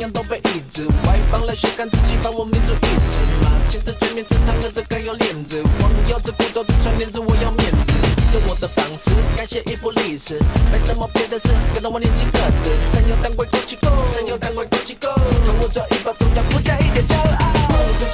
中都被抑制，外邦来学看自己把我民族意识嘛，前的全面正常的这更有链子，光耀着孤独的传帘子，我要面子。用我的方式改写一部历史，没什么别的事，跟着我年几个字，山游当归，枸杞够，山游当归，枸杞够，看我这一把中央，附加一点骄傲。